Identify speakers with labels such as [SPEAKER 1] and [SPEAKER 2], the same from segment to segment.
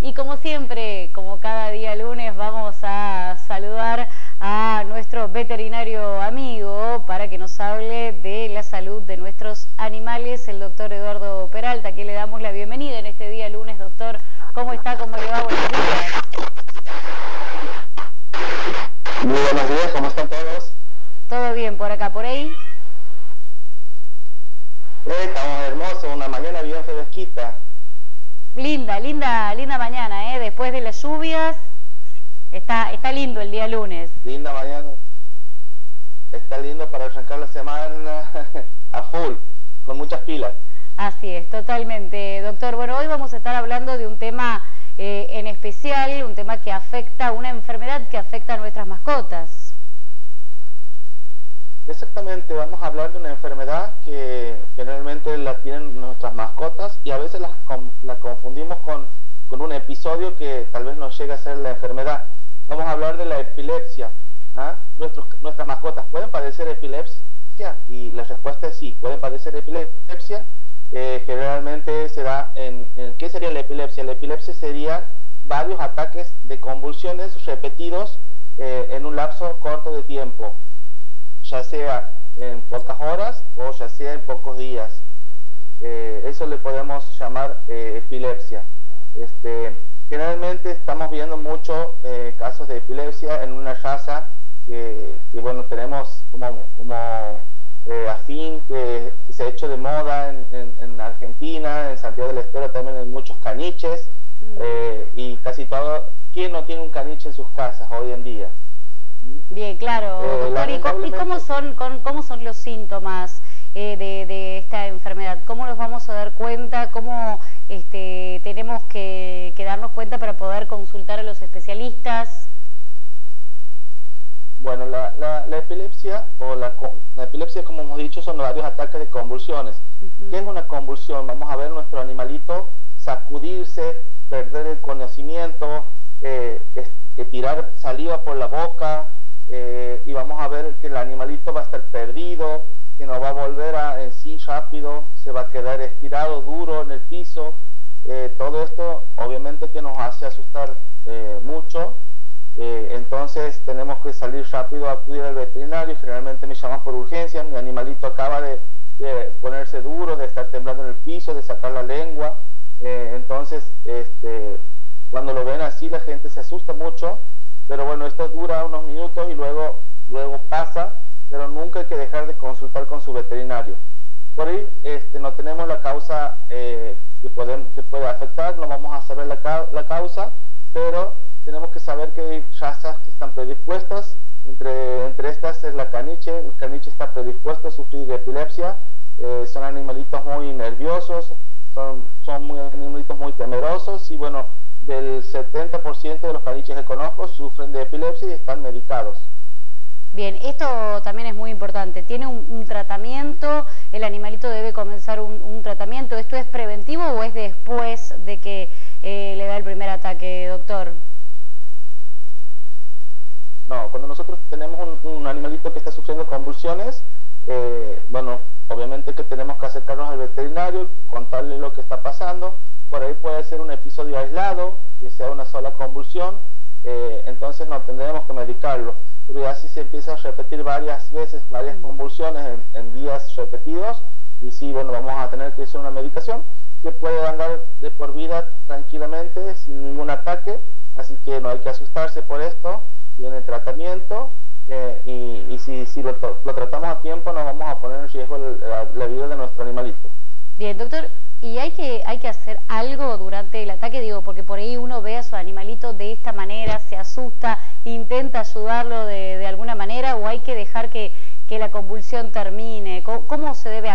[SPEAKER 1] Y como siempre, como cada día lunes, vamos a saludar a nuestro veterinario amigo para que nos hable de la salud de nuestros animales, el doctor Eduardo Peralta, que le damos la bienvenida en este día lunes. Doctor, ¿cómo está? ¿Cómo le va? Buenos días.
[SPEAKER 2] Muy buenos días, ¿cómo están todos?
[SPEAKER 1] Todo bien por acá, por ahí.
[SPEAKER 2] Eh, estamos hermosos, una mañana bien fresquita.
[SPEAKER 1] Linda, linda, linda mañana, ¿eh? Después de las lluvias, está, está lindo el día lunes.
[SPEAKER 2] Linda mañana. Está lindo para arrancar la semana a full, con muchas pilas.
[SPEAKER 1] Así es, totalmente. Doctor, bueno, hoy vamos a estar hablando de un tema eh, en especial, un tema que afecta, una enfermedad que afecta a nuestras mascotas.
[SPEAKER 2] Exactamente, vamos a hablar de una enfermedad que generalmente la tienen nuestras mascotas y a veces la, confundimos con, un episodio que tal vez no llega a ser la enfermedad. Vamos a hablar de la epilepsia. ¿ah? nuestras mascotas pueden padecer epilepsia y la respuesta es sí, pueden padecer epilepsia. Eh, generalmente se da en, ¿qué sería la epilepsia? La epilepsia sería varios ataques de convulsiones repetidos eh, en un lapso corto de tiempo ya sea en pocas horas o ya sea en pocos días. Eh, eso le podemos llamar eh, epilepsia. Este, generalmente estamos viendo muchos eh, casos de epilepsia en una raza que, bueno, tenemos como, como afín, que, se ha hecho de moda en, Argentina, en Santiago del Estero también hay muchos caniches, mm. y casi todo, ¿quién no tiene un caniche en sus casas hoy en día?
[SPEAKER 1] Bien, claro, eh, doctor. ¿Y, cómo, son, cómo son los síntomas eh, de, esta enfermedad? ¿Cómo nos vamos a dar cuenta? ¿Cómo este, tenemos que, darnos cuenta para poder consultar a los especialistas?
[SPEAKER 2] Bueno, la, epilepsia o la, epilepsia, como hemos dicho, son varios ataques de convulsiones. ¿Qué es una convulsión? Vamos a ver nuestro animalito sacudirse, perder el conocimiento, eh, tirar saliva por la boca, eh, y vamos a ver que el animalito va a estar perdido, que no va a volver a, en sí rápido, se va a quedar estirado, duro en el piso. Eh, todo esto obviamente que nos hace asustar eh, mucho. entonces tenemos que salir rápido a acudir al veterinario. Generalmente me llaman por urgencia. Mi animalito acaba de, ponerse duro, de estar temblando en el piso, de sacar la lengua. entonces, este, cuando lo ven así, la gente se asusta mucho pero bueno, esto dura unos minutos y luego, luego pasa, pero nunca hay que dejar de consultar con su veterinario. Por ahí este, no tenemos la causa eh, que, que puede afectar, no vamos a saber la, la, causa, pero tenemos que saber que hay razas que están predispuestas, entre, entre estas es la caniche, el caniche está predispuesto a sufrir de epilepsia, eh, son animalitos muy nerviosos, son, son muy, animalitos muy temerosos y bueno, del 70% de los caniches que conozco sufren de epilepsia y están medicados.
[SPEAKER 1] Bien, esto también es muy importante. ¿Tiene un, tratamiento? ¿El animalito debe comenzar un, tratamiento? ¿Esto es preventivo o es después de que eh, le da el primer ataque, doctor?
[SPEAKER 2] No, cuando nosotros tenemos un, animalito que está sufriendo convulsiones, eh, bueno, obviamente que tenemos que acercarnos al veterinario, contarle lo que está pasando, por ahí puede ser un episodio aislado, que sea una sola convulsión, eh, entonces no tendremos que medicarlo. Pero ya si se empieza a repetir varias veces, varias convulsiones en, días repetidos, y sí, bueno, vamos a tener que hacer una medicación que puede andar de por vida tranquilamente, sin ningún ataque, así que no hay que asustarse por esto, tiene tratamiento, eh, y, si, lo, tratamos a tiempo no vamos a poner en riesgo la vida de nuestro animalito.
[SPEAKER 1] Bien, doctor, y hay que, hay que hacer algo durante el ataque, digo, porque por ahí uno ve a su animalito de esta manera, se asusta, intenta ayudarlo de, alguna manera, o hay que dejar que, la convulsión termine. ¿Cómo, se debe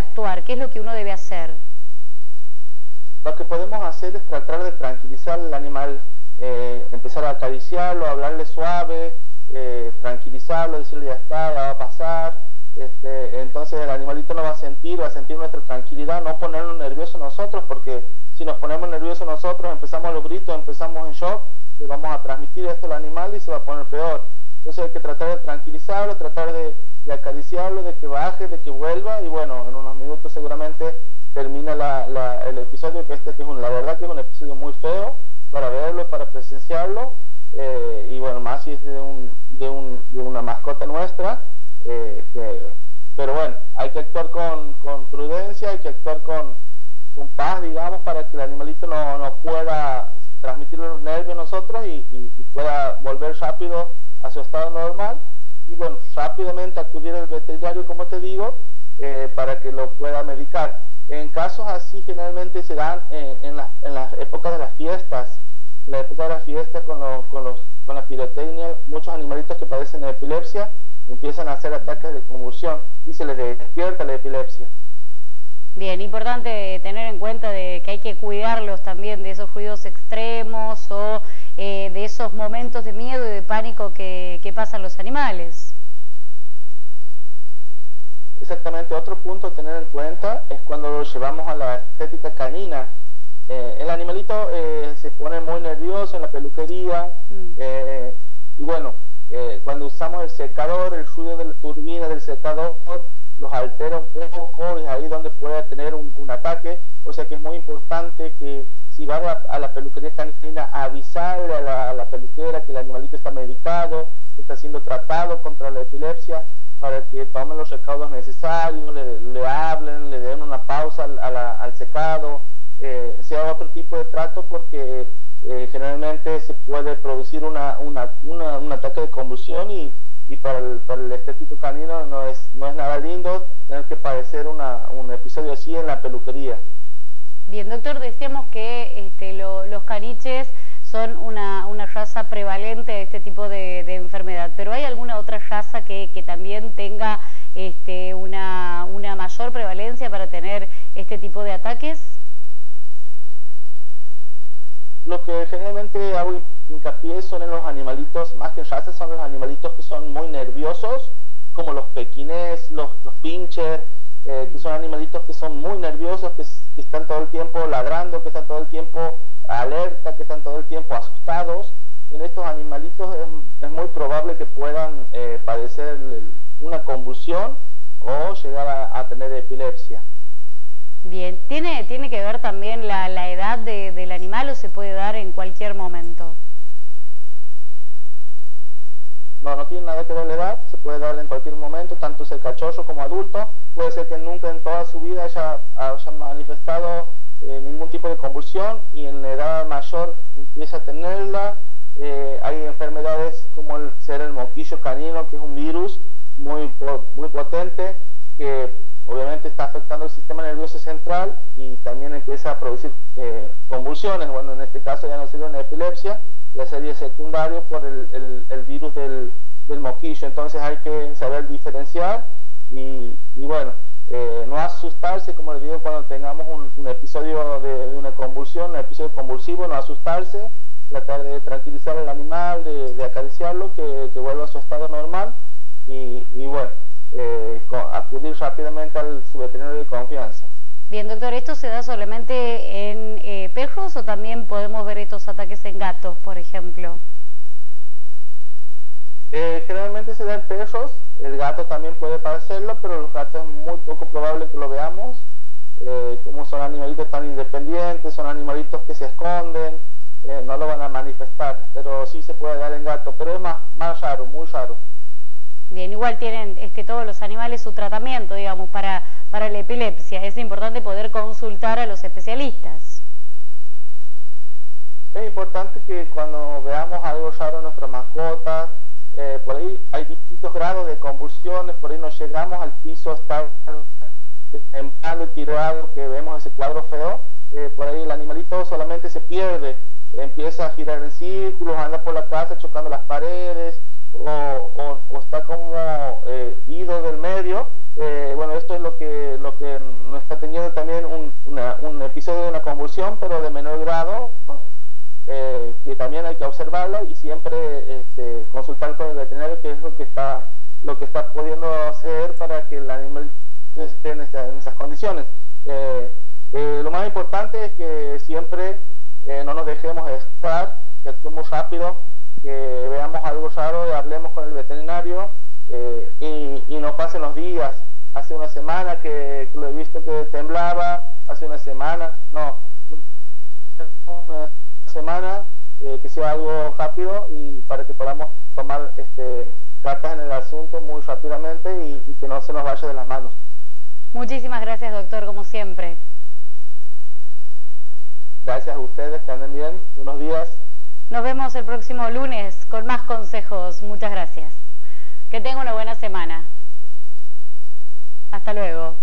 [SPEAKER 1] sentir esto el animal y se va a
[SPEAKER 2] poner peor. Entonces hay que tratar de tranquilizarlo, tratar de, de acariciarlo, de que baje, de que vuelva y bueno, en unos minutos seguramente termina la, la, el episodio, que este que es un, la verdad que es un episodio muy feo para verlo, para presenciarlo eh, y bueno, más si es de, un, de, un, de una mascota nuestra. Eh, que, pero bueno, hay que actuar con, con prudencia, hay que actuar con, con paz, digamos, para que el animalito no, no pueda nosotros y, pueda volver rápido a su estado normal y bueno, rápidamente acudir al veterinario, como te digo, eh, para que lo pueda medicar. En casos así generalmente se dan en, en, las épocas de las fiestas, la época de las fiestas con, los, con, los, con la pirotecnia, muchos animalitos que padecen de epilepsia empiezan a hacer ataques de convulsión y se les despierta la epilepsia.
[SPEAKER 1] Bien, importante tener en cuenta de que hay que cuidarlos también de esos ruidos extremos o eh, de esos momentos de miedo y de pánico que, pasan los animales.
[SPEAKER 2] Exactamente, otro punto a tener en cuenta es cuando lo llevamos a la estética canina. Eh, el animalito eh, se pone muy nervioso en la peluquería mm. Y bueno, cuando usamos el secador, el ruido de la turbina del secador los altera un poco, es ahí donde puede tener un, ataque, o sea que es muy importante que si va a, la peluquería canina avisarle a la, peluquera que el animalito está medicado, está siendo tratado contra la epilepsia, para que tomen los recaudos necesarios, le, hablen, le den una pausa al, secado, eh, sea otro tipo de trato porque eh, generalmente se puede producir una, un ataque de convulsión y y para el, para el estético canino no es, no es nada lindo tener que padecer una, un episodio así en la peluquería.
[SPEAKER 1] Bien, doctor, decíamos que este, los caniches son una, una, raza prevalente de este tipo de, enfermedad, pero ¿hay alguna otra raza que, que también tenga este, una, una mayor prevalencia para tener este tipo de ataques?
[SPEAKER 2] Lo que generalmente hago hincapié son en los animalitos, más que en razas, son los animalitos que son muy nerviosos, como los pequines, los, los pincher, eh, que son animalitos que son muy nerviosos, que, están todo el tiempo ladrando, que están todo el tiempo alerta, que están todo el tiempo asustados. En estos animalitos es, muy probable que puedan eh, padecer una convulsión o llegar a tener epilepsia.
[SPEAKER 1] Bien, ¿tiene, tiene que ver también la, la edad de, del animal o se puede dar en cualquier momento?
[SPEAKER 2] No, no tiene nada que ver la edad, se puede dar en cualquier momento, tanto el cachorro como adulto. Puede ser que nunca en toda su vida haya, haya manifestado eh, ningún tipo de convulsión y en la edad mayor empieza a tenerla. Eh, hay enfermedades como el ser el moquillo canino, que es un virus muy, muy potente, que obviamente está afectando el sistema nervioso central y también empieza a producir eh, convulsiones. Bueno, en este caso ya no sería una epilepsia, ya sería el, virus del, del, moquillo. Entonces hay que saber diferenciar y, y bueno, eh, no asustarse, como les digo, cuando tengamos un, episodio de, una convulsión, un episodio convulsivo, no asustarse, tratar de tranquilizar al animal, de, acariciarlo, que, vuelva a su estado normal y, bueno eh, acudir rápidamente al veterinario de confianza.
[SPEAKER 1] Bien, doctor, ¿esto se da solamente en eh, perros o también podemos ver estos ataques en gatos, por ejemplo?
[SPEAKER 2] Eh, generalmente se da en perros, el gato también puede padecerlo, pero los gatos es muy poco probable que lo veamos, como son animalitos tan independientes, son animalitos que se esconden, tirado, que vemos ese cuadro feo, eh, por ahí el animalito solamente se pierde, empieza a girar en círculos, anda por la casa chocando las paredes, o, está como eh, ido del medio, eh, bueno, esto es lo que, lo que nos está teniendo también un, un episodio de una convulsión, pero de menor grado, eh, que también hay que observarlo y siempre este, consultar con el veterinario qué es lo que está lo que está pudiendo hacer para que el animal esté en, esas condiciones. lo más importante es que siempre dejemos estar, que actuemos rápido, que veamos algo raro, hablemos con el veterinario eh, y, y, no pasen los días. Hace una semana que, lo he visto que temblaba, hace una semana, no, una semana eh, que sea algo rápido y para que podamos tomar este, cartas en el asunto muy rápidamente y, y que no se nos vaya de las manos.
[SPEAKER 1] Muchísimas gracias, doctor, como siempre.
[SPEAKER 2] Gracias a ustedes, que anden bien. Buenos días.
[SPEAKER 1] Nos vemos el próximo lunes con más consejos. Muchas gracias. Que tenga una buena semana. Hasta luego.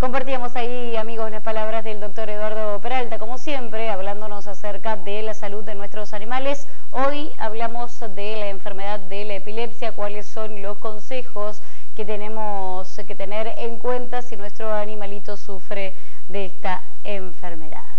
[SPEAKER 1] Compartíamos ahí, amigos, las palabras del doctor Eduardo Peralta, como siempre, hablándonos acerca de la salud de nuestros animales. Hoy hablamos de la enfermedad de la epilepsia, cuáles son los consejos que tenemos que tener en cuenta si nuestro animalito sufre de esta enfermedad.